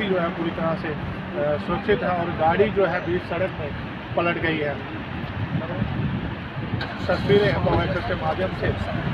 स्थिति जो है पूरी तरह से सुरक्षित है और गाड़ी जो है बीच सड़क में पलट गई है। तस्वीरें हम के माध्यम से